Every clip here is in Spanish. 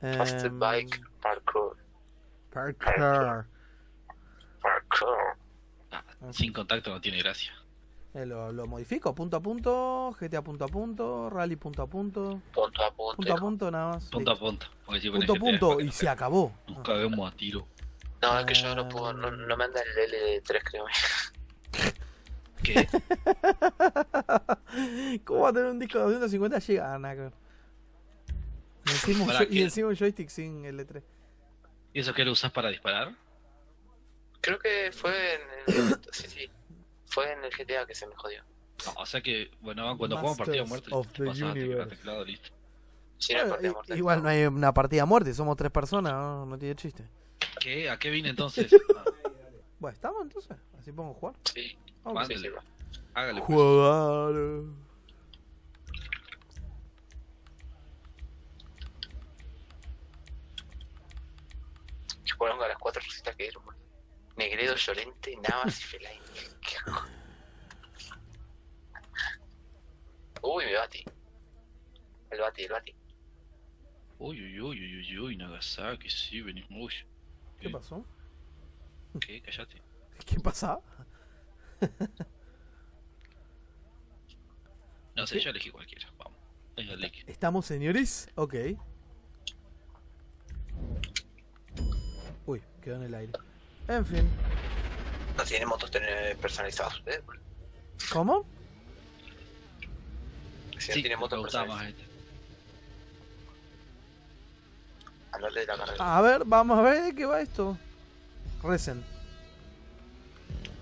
Fast Em, bike parkour. Parkour. Parkour. Ah, sin contacto no tiene gracia. Eh, lo, lo modifico punto a punto, GTA punto a punto, Rally punto a punto, Punto a punto. punto a punto nada más. Punto a punto. Si Punto a punto y se acabó. Nos cagamos a tiro. No, es que yo no puedo, no, no me anda el L3, creo. ¿Qué? ¿Cómo va a tener un disco de 250 GB? Ah, nada que ver. Y encima, un joystick sin L3. ¿Y eso qué lo usas para disparar? Creo que fue en el... sí, sí. Fue en el GTA que se me jodió. No, o sea que, bueno, cuando jugamos partida of te the pasas a teclado, Universe. teclado, listo. Sí, no Bueno, partida i- mortal. igual no hay una partida muerte, somos tres personas, no, no tiene chiste. ¿Qué? ¿A qué vine entonces? Ah, Bueno, ¿estamos entonces? ¿Así podemos jugar? Sí, Ok. sí, sí, Mándale. va. hágale. pues. Jugar. Que fueron a las cuatro rositas que dieron. boludo. Negredo, Llorente, Navas y Fellaini. Qué asco. Uy, mi bati. El bati, el bati. Uy, uy, uy, uy, uy, uy, Nagasaki, sí, venimos. Uy, ¿Qué pasó? ¿qué? Callate. ¿Qué pasa? No sé, yo elegí cualquiera. Vamos. Venga, Lick. ¿Estamos, señores? Ok. Uy, quedó en el aire. En fin. No tiene motos personalizados ustedes, boludo. ¿Cómo? Si no Sí, tiene motos personalizadas. este. Andale de la carrera. A ver, vamos a ver de qué va esto. Recen.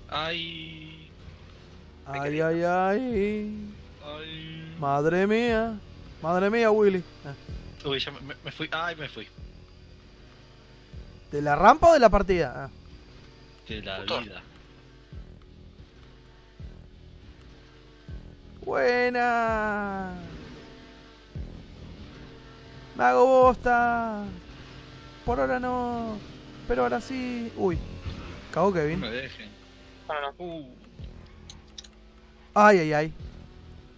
Ay. Ay, ay, ay. Ay. Madre mía. Madre mía, Willy. Ah. Uy, ya me fui. Ay, me fui. ¿De la rampa o de la partida? Ah. De la Puto. vida. Buena. Me hago bosta. Por ahora no. Pero ahora sí. Uy. Cagó No Kevin. me dejen. No, no, no. Uh. Ay, ay, ay.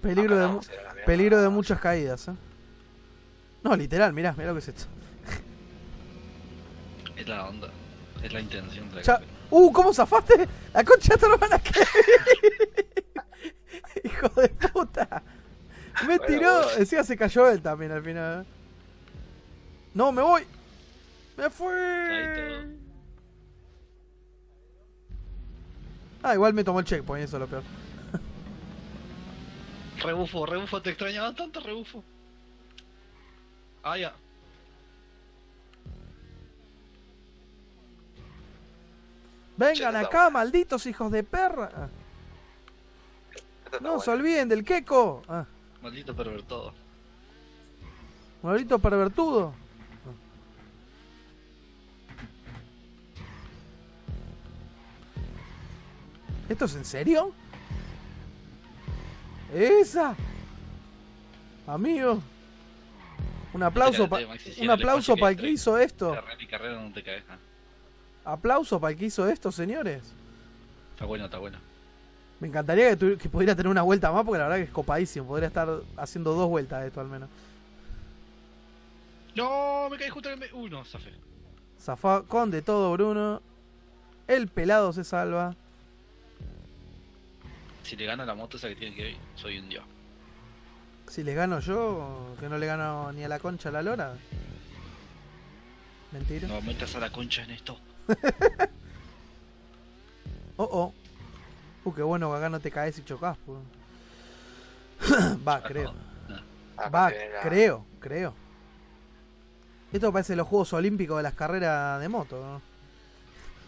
Peligro Acá de, no, mu- peligro de muchas caídas, ¿eh? No, literal, mirá, mirá lo que es esto. Es la onda. Es la intención de la Ya-. ¡Uh! ¿Cómo zafaste? La concha de tu hermana Kevin. Hijo de puta. Me Bueno, tiró. vos. Encima se cayó él también al final. ¿eh? No, me voy. Me fui. Ah, igual me tomó el checkpoint, eso es lo peor. Rebufo, rebufo, te extrañaba tanto, rebufo. Ah, ya. Vengan acá, malditos hijos de perra. Ah, no se olviden del queco. Ah, Maldito pervertido. maldito pervertudo. ¿Esto es en serio? ¿Esa? Amigo. Un aplauso, Maxi, si un aplauso para el que hizo esto. Carrera y carrera no te caes. ah. Aplauso para el que hizo esto, señores. Está bueno, está bueno. Me encantaría que, tu- que pudiera tener una vuelta más, porque la verdad que es copadísimo. Podría estar haciendo dos vueltas de esto al menos. No, me caí justo en el medio. Uy, no, zafé. Zafá con de todo, Bruno. El pelado se salva. Si le gana la moto esa que tiene que ir, soy un dios. Si les gano yo, que no le gano ni a la concha a la lora. Mentira. No metas a la concha en esto. Oh, oh. Uh, qué bueno que acá no te caes y chocas. Va, Ah, creo. Acá Va, creo, creo. Esto parece los Juegos Olímpicos de las carreras de moto. ¿no?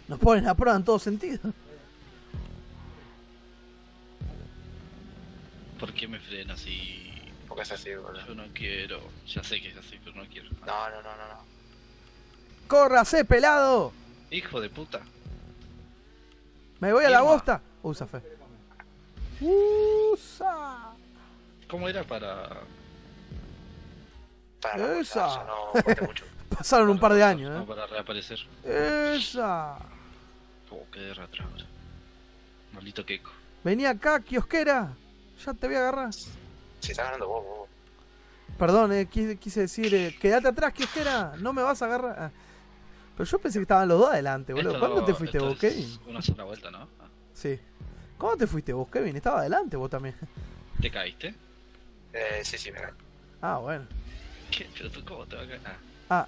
Nos ponen a prueba en todo sentido. ¿Por qué me frena así? Porque es así, boludo. Yo no quiero. Ya sé que es así, pero no quiero. No, no, no, no, no. ¡Córrase, pelado! Hijo de puta. Me voy a la bosta. Usa fe. Usa. ¿Cómo era para.? Para Esa. no mucho. Pasaron un par de años, No, ¿eh? para reaparecer. Esa. Oh, qué de atrás ahora. Maldito queco. Vení acá, kiosquera. Ya te voy a agarrar. Si está ganando vos, vos. Perdón, eh, quise, quise decir, eh, quédate atrás, Kiosquera, no me vas a agarrar. Ah. Pero yo pensé que estaban los dos adelante, boludo. Esto ¿Cuándo te fuiste vos, Kevin? Una sola vuelta, ¿no? Ah, Sí. ¿Cuándo te fuiste vos, Kevin? Estaba adelante vos también. ¿Te caíste? Eh, sí, sí, me caí. Ah, bueno. ¿Qué? ¿Pero tú cómo te va a caer? Ah, Ah.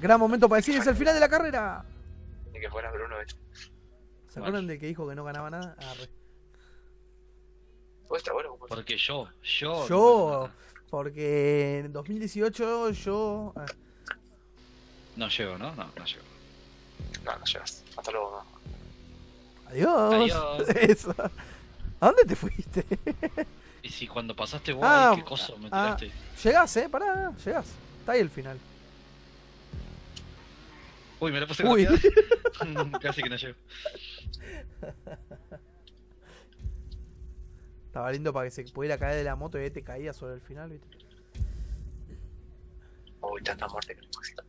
Gran momento para decir, es el final de la carrera. Ni que fuera Bruno. ¿viste? ¿Se acuerdan del que dijo que no ganaba nada? Re. Está bueno. porque yo, yo. Yo, porque en 2018 yo... ah, No llego, ¿no? No, no llego. No, no llegas. Hasta luego. no. Adiós. Adiós. Eso. ¿A dónde te fuiste? Y si cuando pasaste vos, Ah, ¿qué cosa me ah. tiraste? llegás, eh, pará, llegás. Está ahí el final. Uy, me la puse Uy. Casi que no llego. Estaba lindo para que se pudiera caer de la moto y te caía sobre el final, ¿viste? Uy, tanta muerte que le pusiste.